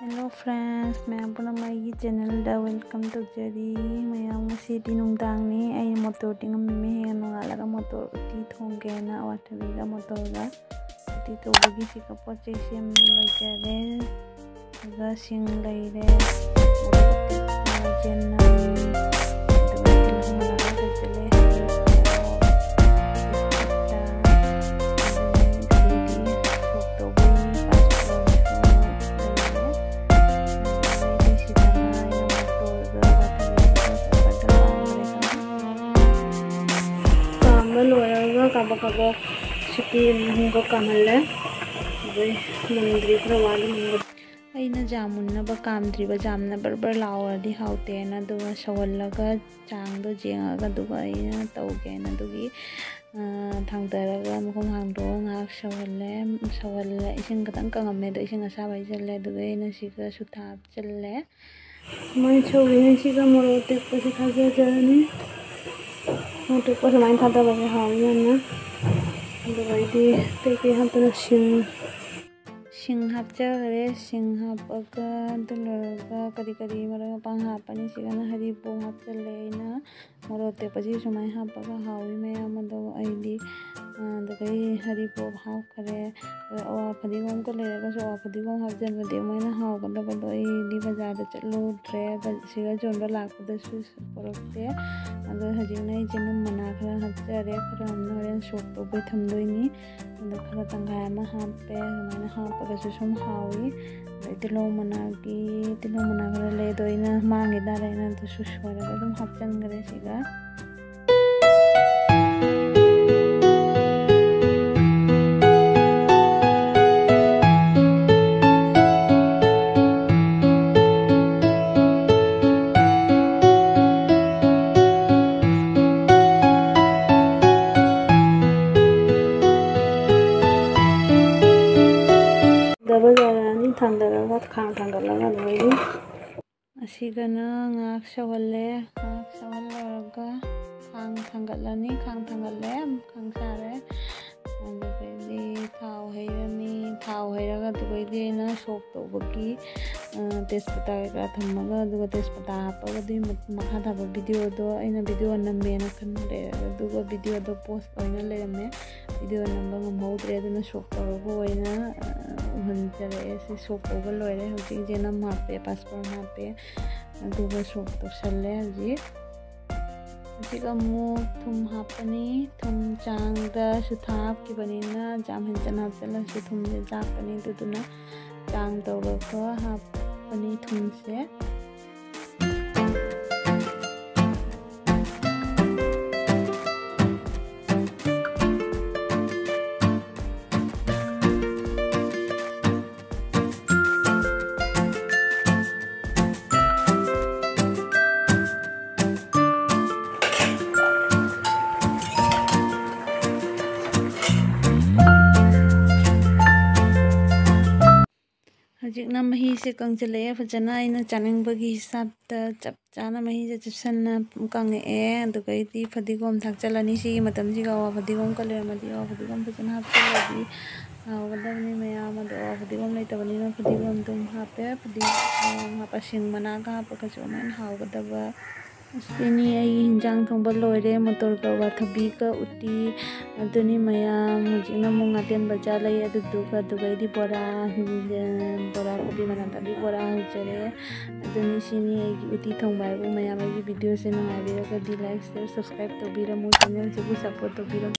Hello friends, maya po na may channel da welcome to jadi maya mo si tinungtang ni ay motor ting ang mimihe ng motor di tong kena o at ka motor ga di ito bagi si kapot si siya mga lagyare aga sing lagyare mga channel kaba kaba siki mungo kamale bai mundri khra wali mungo ꯑꯩꯅ ꯖꯥꯃꯨꯟꯅꯕ ꯀꯥꯝꯗ꯭ꯔꯤꯕ ꯖꯥꯝꯅ ꯕꯔꯕꯔ ꯂꯥꯎꯔꯗꯤ ꯍꯥꯎꯇꯦꯅ ꯑꯗꯨꯒ ꯁꯧꯍꯜꯂꯒ ꯆꯥꯡꯗꯣ ꯌꯦꯡꯉꯒ ꯑꯗꯨꯒ ꯑꯩꯅ ꯇꯧꯒꯦꯅ ꯑꯗꯨꯒꯤ ꯊꯥꯡꯊꯔꯒ ꯃꯈꯣꯡ ꯍꯥꯡꯗꯣꯛꯑꯒ ꯉꯥꯏꯍꯥꯛ ꯁꯧꯍꯜꯂꯦ ꯁꯧꯍꯜꯂꯦ ꯏꯁꯤꯡ ꯈꯤꯇꯪ ꯀꯪꯉꯝꯃꯦ ꯑꯗꯣ ꯏꯁꯤꯡ ꯑꯁꯥꯕ ꯍꯩꯖꯤꯜꯂꯦ ꯑꯗꯨꯒ ꯑꯩꯅ ꯁꯤꯒ ꯁꯨꯊꯥ ꯍꯥꯞꯆꯤꯜꯂꯦ ꯁꯨꯃꯥꯏꯅ ꯁꯧꯔꯤꯉꯩ ꯁꯤꯒ ꯃꯣꯔꯣꯛ ꯑꯇꯦꯛꯄꯁꯤ ꯊꯥꯖꯖꯔꯅꯤ untuk permain tanda bagi halnya na untuk ini tapi hantu nasi ꯍꯥꯞꯆꯈꯔꯦ ꯁꯤꯡ ꯍꯥꯞꯄꯒ ꯑꯗꯨ ꯂꯣꯏꯔꯒ ꯀꯔꯤ ꯀꯔꯤ ꯃꯔꯣꯏ ꯃꯄꯥꯡ ꯍꯥꯞꯄꯅꯤ ꯁꯤꯒꯅ ꯍꯔꯤꯕꯣꯞ ꯍꯥꯞꯆꯤꯜꯂꯦ ꯑꯩꯅ ꯃꯣꯔꯣꯛ ꯑꯇꯦꯛꯄꯁꯤ ꯁꯨꯃꯥꯏꯅ ꯍꯥꯞꯄꯒ ꯍꯥꯎꯏ ꯃꯌꯥꯝ ꯑꯗꯣ ꯑꯩꯗꯤ ꯑꯗꯨꯗꯒꯤ ꯍꯔꯤꯕꯣꯞ ꯍꯥꯞꯈꯔꯦ ꯑꯋꯥ ꯐꯗꯤꯒꯣꯝꯒ ꯂꯩꯔꯒꯁꯨ ꯑꯋꯥ ꯐꯗꯤꯒꯣꯝ ꯍꯥꯞꯆꯤꯟꯕꯗꯤ ꯃꯣꯏꯅ ꯍꯥꯎꯒꯗꯕꯗꯣ ꯑꯩꯗꯤ ꯕꯖꯥꯔꯗ ꯆꯠꯂꯨꯗ꯭ꯔꯦ ꯁꯤꯒ ꯌꯣꯟꯕ ꯂꯥꯛꯄꯗꯁꯨ ꯄꯨꯔꯛꯇꯦ ꯑꯗꯣ ꯍꯧꯖꯤꯛꯅ ꯑꯩ ꯆꯤꯅꯝ ꯃꯅꯥ ꯈꯔ ꯍꯥꯞꯆꯔꯦ ꯈꯔ ꯑꯃꯅ ꯍꯣꯔꯦꯟ ꯁꯣꯛ ꯇꯧꯕꯩ ꯊꯝꯗꯣꯏꯅꯤ ಕಲತಂಗಾಯಮ ಹಾಂಪೆ ಮನ ಹಾಂಪಗಸು ಸುಮ್ ಹಾವಿ ತಿಲೋ ಮನಾಗಿ ತಿಲೋ ಮನಾಗಲೇ ದೊಯ್ನ ಮಾಂಗಿದಾರೆ ಏನಂತ ಸುಶ್ವರಗ ಅದುಮ್ ಹಪ್ಪಂಗರೆ ಸಿಗ ꯑꯩꯅ ꯃꯥꯡꯈꯤ ꯇꯥꯔꯦꯅ ꯑꯗꯨꯁꯨ ꯁꯣꯏꯔꯒ ꯑꯗꯨꯝ ꯍꯥꯞꯆꯤꯟꯈ꯭ꯔꯦ ꯁꯤꯒ ꯕꯖꯥꯔꯅꯤ ꯊꯥꯡꯊꯔꯒ ꯈꯥꯡ ꯊꯥꯡꯒꯠꯂꯒ ꯂꯣꯏꯔꯤ ꯑꯁꯤꯒꯅ ꯉꯥꯏꯍꯥꯛ ꯁꯧꯍꯜꯂꯦ ꯉꯥꯏꯍꯥꯛ ꯁꯧꯍꯜꯂꯔꯒ ꯈꯥꯡ ꯊꯥꯡꯒꯠꯂꯅꯤ ꯈꯥꯡ ꯊꯥꯡꯒꯠꯂꯦ ꯈꯥꯡ ꯁꯥꯔꯦ ꯑꯗꯨꯗꯩꯗꯤ ꯊꯥꯎ ꯍꯩꯔꯅꯤ ꯊꯥꯎ ꯍꯩꯔꯒ ꯑꯗꯨꯗꯩꯗꯤ ꯑꯩꯅ ꯁꯣꯛ ꯇꯧꯕꯒꯤ ꯇꯦꯖꯄꯇꯥ ꯀꯩꯀꯥ ꯊꯝꯃꯒ ꯑꯗꯨꯒ ꯇꯦꯖꯄꯇꯥ ꯍꯥꯞꯄꯒꯗꯤ ꯃꯈꯥ ꯊꯥꯕ ꯚꯤꯗꯤꯑꯣꯗꯣ ꯑꯩꯅ ꯚꯤꯗꯤꯑꯣ ꯅꯝꯃꯦꯅ ꯈꯟꯂꯦ ꯑꯗꯨꯒ ꯚꯤꯗꯤꯑꯣꯗꯣ ꯄꯣꯁ ꯑꯣꯏꯅ ꯂꯩꯔꯝꯃꯦ ꯚꯤꯗꯤꯑꯣ ꯅꯝꯕ ꯉꯝꯍꯧꯗ꯭ꯔꯦ ꯑꯗꯨꯅ ꯁꯣꯛ ꯇꯧꯔꯒ ꯑꯣꯏꯅ ꯎꯍꯟꯖꯔꯛꯑꯦ ꯁꯤ ꯁꯣꯛ ꯇꯧꯕ ꯂꯣꯏꯔꯦ ꯍꯧꯖꯤꯛ ꯖꯦꯅꯝ ꯍꯥꯞꯄꯦ ꯄꯥꯁꯄꯣꯔꯠ ꯍꯥꯞꯄꯦ ꯑꯗꯨꯒ ꯁꯣꯛ ꯇꯧꯁꯜꯂꯦ ꯍꯧꯖꯤꯛ ꯍꯧꯖꯤꯛ ꯑꯃꯨꯛ ꯊꯨꯝ ꯍꯥꯞꯄꯅꯤ ꯊꯨꯝ ꯆꯥꯡꯗ ꯁꯨꯊꯥ ꯍꯥꯞꯈꯤꯕꯅꯤꯅ ꯌꯥꯝ ꯍꯦꯟꯖꯟꯅ ꯍꯥꯞꯆꯤꯜꯂꯁꯨ ꯊꯨꯝꯁꯦ ꯆꯥꯛꯀꯅꯤ ꯑꯗꯨꯗꯨꯅ ꯆꯥꯡ ꯇꯧꯔꯒ ꯍꯥꯞꯄꯅꯤ ꯊꯨꯝꯁꯦ ꯍꯧꯖꯤꯛꯅ ꯃꯍꯤꯁꯦ ꯀꯪꯁꯤꯜꯂꯛꯑꯦ ꯐꯖꯅ ꯑꯩꯅ ꯆꯥꯅꯤꯡꯕꯒꯤ ꯍꯤꯁꯥꯞꯇ ꯆꯞ ꯆꯥꯅ ꯃꯍꯤꯁꯦ ꯆꯨꯞꯁꯟꯅ ꯀꯪꯉꯛꯑꯦ ꯑꯗꯨꯗꯩꯗꯤ ꯐꯗꯤꯒꯣꯝ ꯊꯥꯛꯆꯜꯂꯅꯤ ꯁꯤꯒꯤ ꯃꯇꯝꯁꯤꯒ ꯑꯋꯥ ꯐꯗꯤꯒꯣꯝꯒ ꯂꯩꯔꯝꯃꯗꯤ ꯑꯋꯥ ꯐꯗꯤꯒꯣꯝ ꯐꯖꯅ ꯍꯥꯞꯆꯤꯜꯂꯗꯤ ꯍꯥꯎꯒꯗꯕꯅꯤ ꯃꯌꯥꯝ ꯑꯗꯣ ꯑꯋꯥ ꯐꯗꯤꯒꯣꯝ ꯂꯩꯇꯕꯅꯤꯅ ꯐꯗꯤꯒꯣꯝ ꯑꯗꯨꯝ ꯍꯥꯞꯄꯦ ꯐꯗꯤꯒꯣꯝ ꯍꯥꯞꯄ ꯁꯤꯡ ꯃꯅꯥꯒ ꯍꯥꯞꯄꯒꯁꯨ ꯑꯗꯨꯃꯥꯏꯅ ꯍꯥꯎꯒꯗꯕ ꯑꯁꯤꯅꯤ ꯑꯩꯒꯤ ꯍꯤꯟꯖꯥꯡ ꯊꯣꯡꯕ ꯂꯣꯏꯔꯦ ꯃꯣꯇꯣꯔꯒ ꯑꯋꯥꯊꯕꯤꯒ ꯎꯇꯤ ꯑꯗꯨꯅꯤ ꯃꯌꯥꯝ ꯍꯧꯖꯤꯛꯅ ꯑꯃꯨꯛ ꯉꯥꯇꯦꯟ ꯕꯖꯥꯔ ꯂꯩ ꯑꯗꯨꯗꯨꯒ ꯑꯗꯨꯒꯩꯗꯤ ꯕꯣꯔꯥ ꯕꯣꯔꯥ ꯀꯣꯕꯤ ꯃꯅꯥꯇꯥꯕꯤ ꯕꯣꯔꯥ ꯍꯧꯖꯔꯦ ꯑꯗꯨꯅꯤ ꯁꯤꯅꯤ ꯑꯩꯒꯤ ꯎꯇꯤ ꯊꯣꯡꯕ ꯍꯥꯏꯕꯨ ꯃꯌꯥꯝ ꯑꯩꯒꯤ ꯚꯤꯗꯤꯑꯣꯁꯦ ꯅꯨꯡꯉꯥꯏꯕꯤꯔꯒꯗꯤ ꯂꯥꯏꯛ ꯁꯤꯌꯔ ꯁꯕꯁꯀ꯭ꯔꯥꯏꯕ ꯇꯧꯕꯤꯔꯝꯃꯨ ꯆꯦꯅꯦꯜꯁꯤꯕꯨ ꯁꯞꯄꯣꯔꯠ ꯇꯧꯕꯤꯔꯝꯃꯨ